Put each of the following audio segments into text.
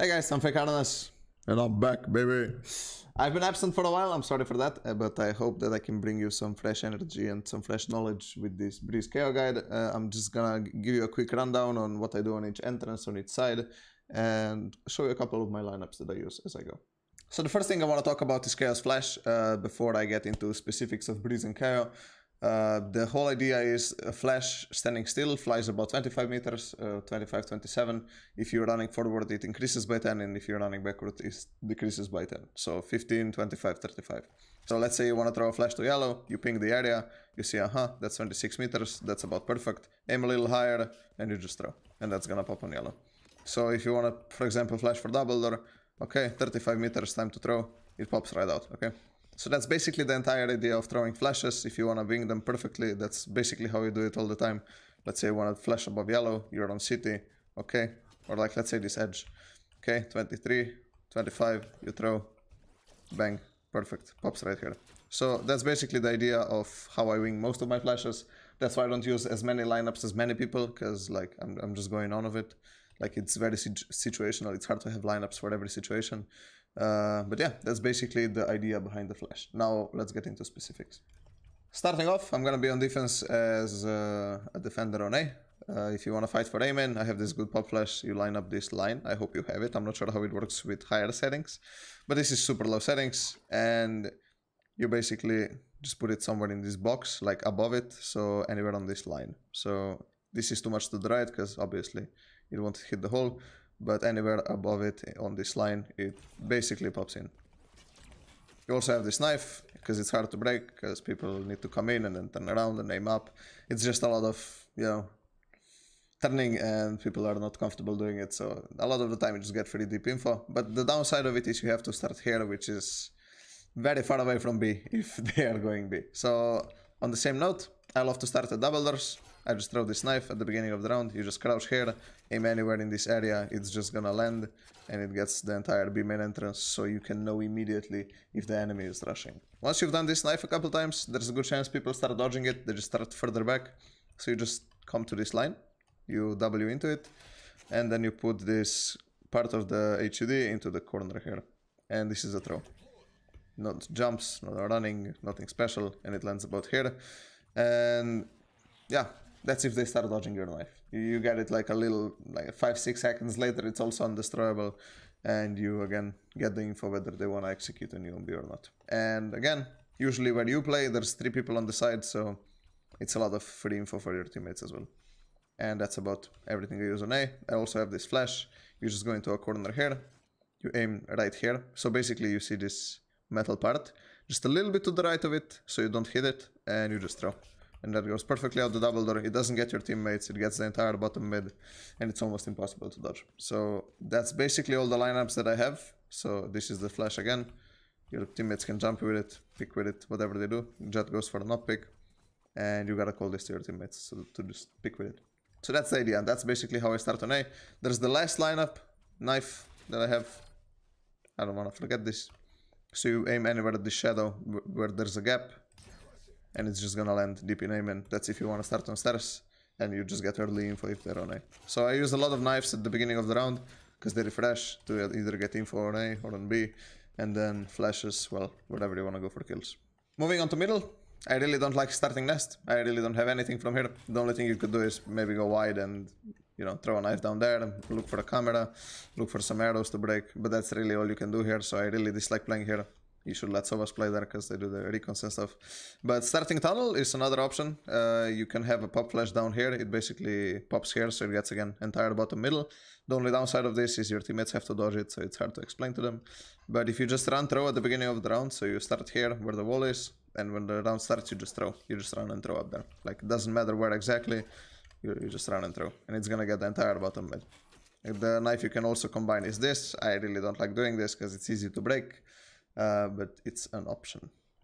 Hey guys, I'm FakeAnanas, and I'm back, baby. I've been absent for a while, I'm sorry for that, uh, but I hope that I can bring you some fresh energy and some fresh knowledge with this Breeze Kayo guide. Uh, I'm just gonna give you a quick rundown on what I do on each entrance, on each side, and show you a couple of my lineups that I use as I go. So the first thing I want to talk about is Kayo's Flash uh, before I get into specifics of Breeze and Kayo. Uh, the whole idea is a flash standing still flies about 25 meters, uh, 25, 27. If you're running forward, it increases by 10, and if you're running backward, it decreases by 10. So 15, 25, 35. So let's say you want to throw a flash to yellow, you ping the area, you see, uh-huh, that's 26 meters, that's about perfect. Aim a little higher, and you just throw, and that's gonna pop on yellow. So if you want to, for example, flash for double or, okay, 35 meters, time to throw, it pops right out, okay? So that's basically the entire idea of throwing flashes. If you want to wing them perfectly, that's basically how you do it all the time. Let's say you want to flash above yellow, you're on city, okay? Or like, let's say this edge. Okay, 23, 25, you throw, bang, perfect, pops right here. So that's basically the idea of how I wing most of my flashes. That's why I don't use as many lineups as many people, because like I'm, I'm just going on of it. Like it's very situational, it's hard to have lineups for every situation. Uh, but yeah, that's basically the idea behind the flash. Now let's get into specifics. Starting off, I'm gonna be on defense as uh, a defender on A. Uh, if you want to fight for A main, I have this good pop flash. You line up this line. I hope you have it. I'm not sure how it works with higher settings, but this is super low settings, and you basically just put it somewhere in this box, like above it, so anywhere on this line. So this is too much to the right because obviously it won't hit the hole but anywhere above it on this line, it basically pops in. You also have this knife, because it's hard to break, because people need to come in and then turn around and aim up. It's just a lot of, you know, turning and people are not comfortable doing it, so a lot of the time you just get pretty deep info. But the downside of it is you have to start here, which is very far away from B, if they are going B. So on the same note, I love to start at double doors, I just throw this knife at the beginning of the round, you just crouch here, aim anywhere in this area, it's just gonna land and it gets the entire B main entrance so you can know immediately if the enemy is rushing. Once you've done this knife a couple times, there's a good chance people start dodging it, they just start further back. So you just come to this line, you W into it, and then you put this part of the HUD into the corner here. And this is a throw. Not jumps, not running, nothing special, and it lands about here. And yeah, that's if they start dodging your knife. You get it like a little, like five, six seconds later, it's also undestroyable. And you again get the info whether they want to execute you on or not. And again, usually when you play, there's three people on the side, so it's a lot of free info for your teammates as well. And that's about everything I use on A. I also have this flash. You just go into a corner here. You aim right here. So basically you see this metal part. Just a little bit to the right of it, so you don't hit it, and you just throw and that goes perfectly out the double door. It doesn't get your teammates, it gets the entire bottom mid, and it's almost impossible to dodge. So that's basically all the lineups that I have. So this is the flash again. Your teammates can jump with it, pick with it, whatever they do. Jett goes for an up pick, and you gotta call this to your teammates so to just pick with it. So that's the idea, and that's basically how I start on A. There's the last lineup, knife, that I have. I don't wanna forget this. So you aim anywhere at the shadow where there's a gap, and it's just gonna land deep in A main and that's if you want to start on stairs and you just get early info if they're on A. So I use a lot of knives at the beginning of the round because they refresh to either get info on A or on B and then flashes, well, wherever you want to go for kills. Moving on to middle, I really don't like starting nest. I really don't have anything from here. The only thing you could do is maybe go wide and, you know, throw a knife down there and look for a camera, look for some arrows to break, but that's really all you can do here, so I really dislike playing here you should let Sovas play there because they do the recons and stuff. But starting tunnel is another option. Uh, you can have a pop flash down here. It basically pops here, so it gets again entire bottom middle. The only downside of this is your teammates have to dodge it, so it's hard to explain to them. But if you just run throw at the beginning of the round, so you start here where the wall is, and when the round starts, you just throw. You just run and throw up there. Like, it doesn't matter where exactly, you, you just run and throw. And it's gonna get the entire bottom mid. The knife you can also combine is this. I really don't like doing this because it's easy to break. Uh, but it's an option.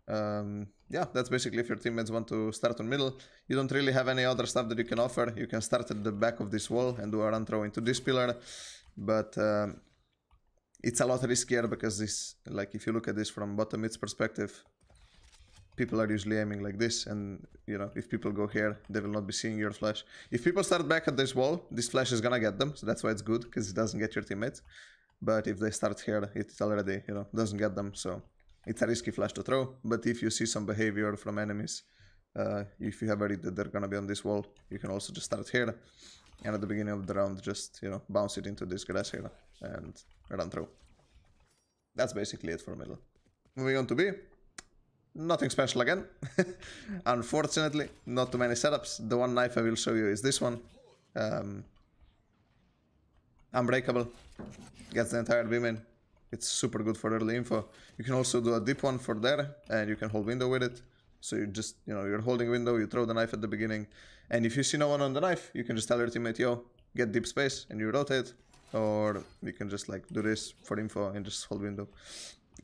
Um, yeah, that's basically if your teammates want to start on middle. You don't really have any other stuff that you can offer. You can start at the back of this wall and do a run throw into this pillar, but um, it's a lot riskier because this, like if you look at this from bottom mid's perspective, people are usually aiming like this and you know if people go here they will not be seeing your flash if people start back at this wall this flash is gonna get them so that's why it's good because it doesn't get your teammates But if they start here, it already, you know, doesn't get them. So it's a risky flash to throw. But if you see some behavior from enemies, uh, if you have a read that they're gonna be on this wall, you can also just start here. And at the beginning of the round, just, you know, bounce it into this grass here and run through. That's basically it for middle. Moving on to B. Nothing special again. Unfortunately, not too many setups. The one knife I will show you is this one. Um, unbreakable. Gets the entire B main. It's super good for early info. You can also do a deep one for there, and you can hold window with it. So you just, you know, you're holding window, you throw the knife at the beginning, and if you see no one on the knife, you can just tell your teammate, yo, get deep space, and you rotate, or you can just like do this for info and just hold window.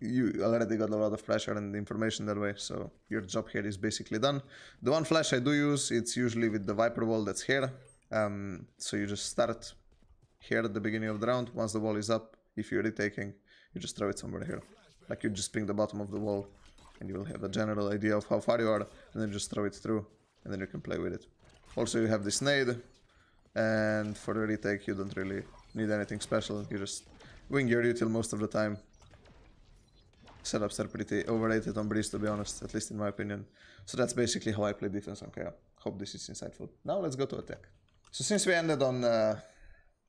You already got a lot of pressure and information that way, so your job here is basically done. The one flash I do use, it's usually with the Viper wall that's here. Um, so you just start here at the beginning of the round. Once the wall is up, if you're retaking, you just throw it somewhere here. Like you just ping the bottom of the wall and you will have a general idea of how far you are and then just throw it through and then you can play with it. Also you have this nade and for the retake you don't really need anything special. You just wing your util most of the time. Setups are pretty overrated on Breeze to be honest, at least in my opinion. So that's basically how I play defense on Kayo. Hope this is insightful. Now let's go to attack. So since we ended on uh,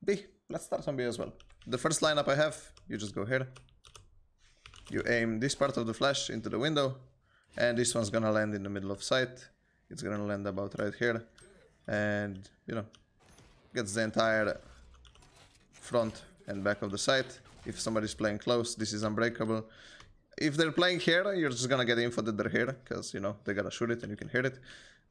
B, let's start on B as well. The first lineup I have, you just go here. You aim this part of the flash into the window, and this one's gonna land in the middle of site. It's gonna land about right here, and you know, gets the entire front and back of the site. If somebody's playing close, this is unbreakable. If they're playing here, you're just gonna get info that they're here, because you know they gotta shoot it and you can hit it.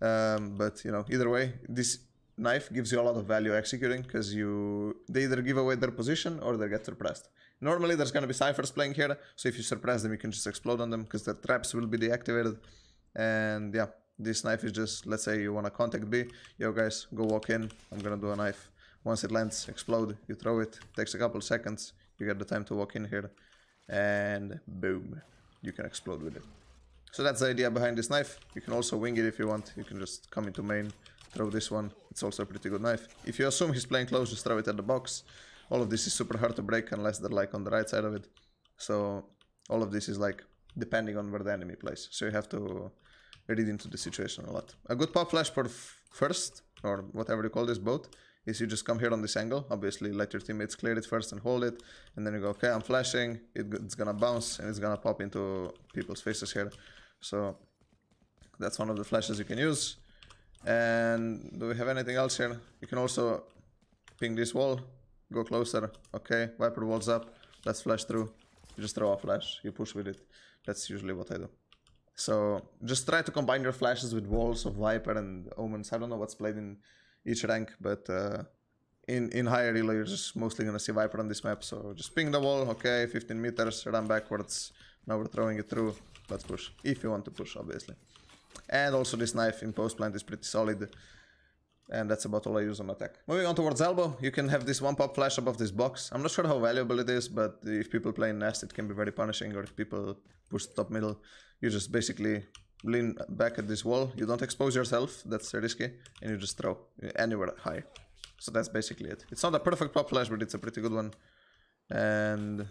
Um, but you know, either way, this knife gives you a lot of value executing because you they either give away their position or they get suppressed. Normally there's gonna be Cyphers playing here, so if you suppress them you can just explode on them because their traps will be deactivated. And yeah, this knife is just let's say you wanna contact B, yo guys, go walk in, I'm gonna do a knife. Once it lands, explode, you throw it, takes a couple seconds, you get the time to walk in here, and boom, you can explode with it. So that's the idea behind this knife. You can also wing it if you want. You can just come into main, throw this one. It's also a pretty good knife. If you assume he's playing close, just throw it at the box. All of this is super hard to break unless they're like on the right side of it. So all of this is like depending on where the enemy plays. So you have to read into the situation a lot. A good pop flash for first, or whatever you call this boat, is you just come here on this angle. Obviously, let your teammates clear it first and hold it. And then you go, okay, I'm flashing. It, it's gonna bounce and it's gonna pop into people's faces here. So that's one of the flashes you can use. And do we have anything else here? You can also ping this wall, go closer. Okay, Viper walls up. Let's flash through. You just throw a flash, you push with it. That's usually what I do. So just try to combine your flashes with walls of Viper and Omens. I don't know what's played in each rank, but uh, in, in higher elo you're just mostly gonna see Viper on this map. So just ping the wall, okay, 15 meters, run backwards. Now we're throwing it through. Let's push, if you want to push, obviously. And also this knife in post plant is pretty solid. And that's about all I use on attack. Moving on towards elbow, you can have this one pop flash above this box. I'm not sure how valuable it is, but if people play nest, it can be very punishing. Or if people push top middle, you just basically lean back at this wall. You don't expose yourself, that's risky. And you just throw anywhere high. So that's basically it. It's not a perfect pop flash, but it's a pretty good one. And,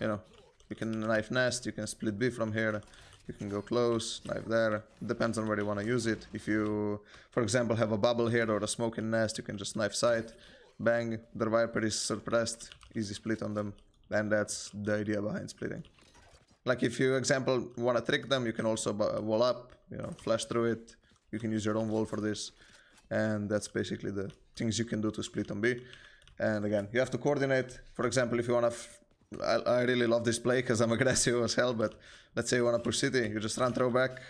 you know, you can knife nest, you can split B from here. You can go close, knife there. Depends on where you want to use it. If you, for example, have a bubble here or a smoking nest, you can just knife side, bang, the Viper is suppressed, easy split on them. And that's the idea behind splitting. Like if you, example, want to trick them, you can also wall up, you know, flash through it. You can use your own wall for this. And that's basically the things you can do to split on B. And again, you have to coordinate. For example, if you want to I, I really love this play because I'm aggressive as hell, but let's say you want to push city, you just run throw back.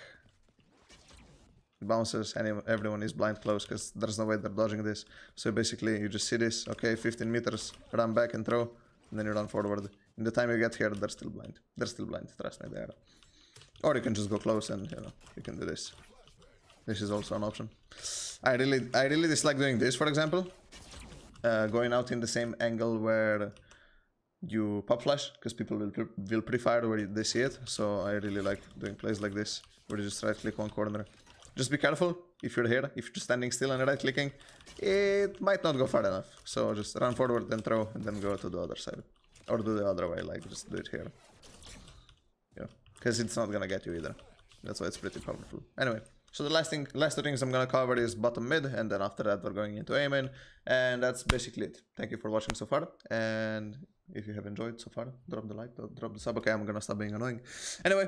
Bounces, and everyone is blind close because there's no way they're dodging this. So basically, you just see this, okay, 15 meters, run back and throw, and then you run forward. In the time you get here, they're still blind. They're still blind, trust me, they are. Or you can just go close and, you know, you can do this. This is also an option. I really, I really dislike doing this, for example. Uh, going out in the same angle where you pop flash because people will, will pre-fire where they see it. So I really like doing plays like this where you just right click one corner. Just be careful if you're here, if you're standing still and right clicking, it might not go far enough. So just run forward, then throw, and then go to the other side. Or do the other way, like just do it here. Yeah, because it's not gonna get you either. That's why it's pretty powerful. Anyway, so the last thing, last two things I'm gonna cover is bottom mid, and then after that we're going into A and that's basically it. Thank you for watching so far, and if you have enjoyed so far, drop the like, drop the sub. Okay, I'm gonna stop being annoying. Anyway,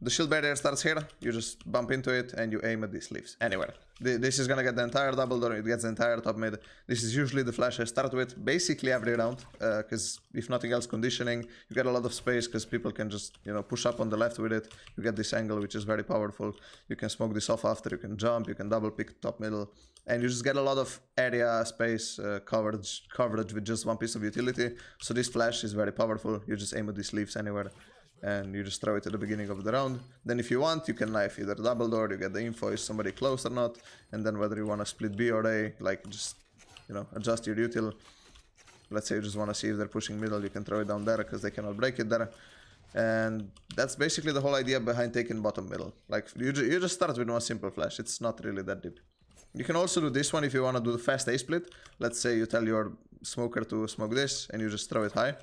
the shield barrier starts here, you just bump into it and you aim at these leaves, anywhere. This is gonna get the entire double door, it gets the entire top mid. This is usually the flash I start with, basically every round, because uh, if nothing else conditioning, you get a lot of space because people can just, you know, push up on the left with it. You get this angle which is very powerful. You can smoke this off after, you can jump, you can double pick top middle, and you just get a lot of area space uh, coverage coverage with just one piece of utility. So this flash is very powerful, you just aim at these leaves anywhere and you just throw it at the beginning of the round. Then if you want, you can knife either double door, you get the info, is somebody close or not, and then whether you want to split B or A, like just, you know, adjust your util. Let's say you just want to see if they're pushing middle, you can throw it down there because they cannot break it there. And that's basically the whole idea behind taking bottom middle. Like, you, ju you just start with one simple flash, it's not really that deep. You can also do this one if you want to do the fast A split. Let's say you tell your smoker to smoke this and you just throw it high.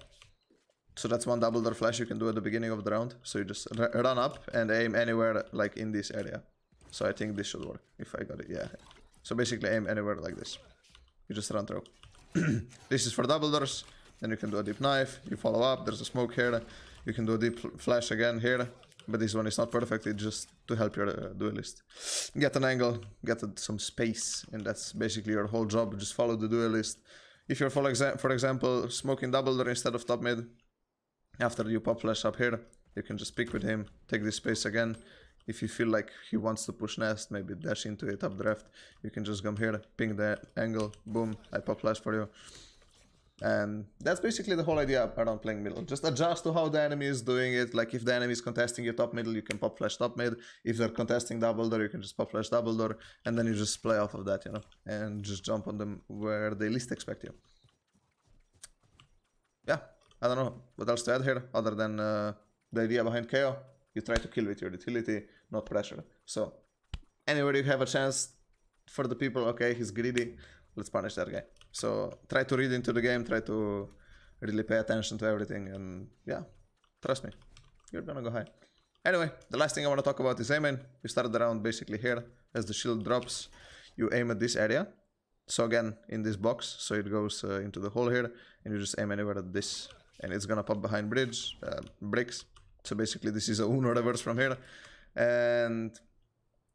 So that's one double door flash you can do at the beginning of the round. So you just run up and aim anywhere like in this area. So I think this should work if I got it. Yeah. So basically aim anywhere like this. You just run through. this is for double doors. Then you can do a deep knife. You follow up. There's a smoke here. You can do a deep flash again here. But this one is not perfect. It's just to help your uh, duelist. Get an angle. Get some space. And that's basically your whole job. Just follow the duelist. If you're, for, exa for example, smoking double door instead of top mid, after you pop flash up here, you can just pick with him, take this space again. If you feel like he wants to push nest, maybe dash into it up draft, you can just come here, ping the angle, boom, I pop flash for you. And that's basically the whole idea around playing middle. Just adjust to how the enemy is doing it. Like if the enemy is contesting your top middle, you can pop flash top mid. If they're contesting double door, you can just pop flash double door. And then you just play off of that, you know, and just jump on them where they least expect you. Yeah, I don't know what else to add here other than uh, the idea behind Kayo. You try to kill with your utility, not pressure. So anywhere you have a chance for the people, okay, he's greedy, let's punish that guy. So try to read into the game, try to really pay attention to everything, and yeah, trust me, you're gonna go high. Anyway, the last thing I want to talk about is aiming. You start the round basically here. As the shield drops, you aim at this area. So again, in this box, so it goes uh, into the hole here, and you just aim anywhere at this and it's gonna pop behind bridge uh, bricks so basically this is a uno reverse from here. And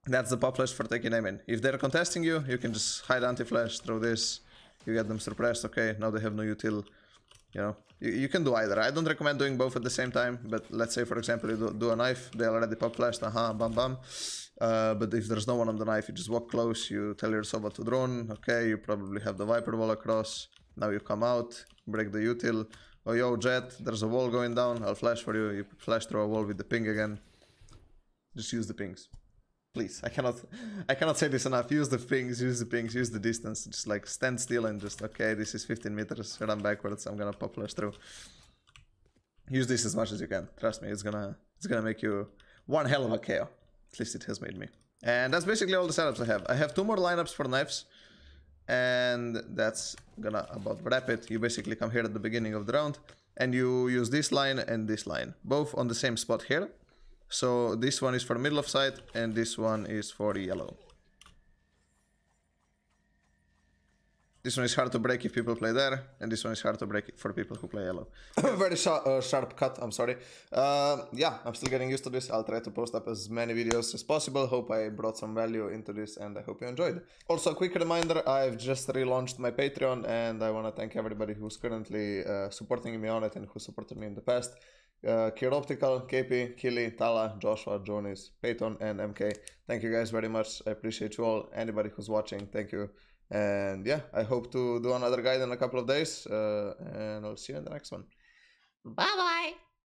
that's the pop flash for taking A main. If they're contesting you you can just hide anti-flash throw this. You get them suppressed okay now they have no util you know. You, you, can do either. I don't recommend doing both at the same time but let's say for example you do, do a knife they already pop flashed aha bam bam. Uh, but if there's no one on the knife you just walk close you tell your Sova to drone okay you probably have the viper wall across. Now you come out break the util Oh, yo, Jett, there's a wall going down. I'll flash for you. You flash through a wall with the ping again. Just use the pings. Please, I cannot I cannot say this enough. Use the pings, use the pings, use the distance. Just like stand still and just, okay, this is 15 meters. Run backwards. I'm gonna pop flash through. Use this as much as you can. Trust me, it's gonna it's gonna make you one hell of a Kayo. At least it has made me. And that's basically all the setups I have. I have two more lineups for knives and that's gonna about wrap it. You basically come here at the beginning of the round and you use this line and this line, both on the same spot here. So this one is for middle of site and this one is for yellow. This one is hard to break if people play there, and this one is hard to break for people who play yellow. Very sharp, uh, sharp cut, I'm sorry. Uh, yeah, I'm still getting used to this. I'll try to post up as many videos as possible. Hope I brought some value into this, and I hope you enjoyed. Also, a quick reminder, I've just relaunched my Patreon, and I want to thank everybody who's currently uh, supporting me on it and who supported me in the past. Uh, Kier Optical, KP, Kili, Tala, Joshua, Jonas, Peyton, and MK. Thank you guys very much. I appreciate you all. Anybody who's watching, thank you. And yeah, I hope to do another guide in a couple of days. Uh, and I'll see you in the next one. Bye bye.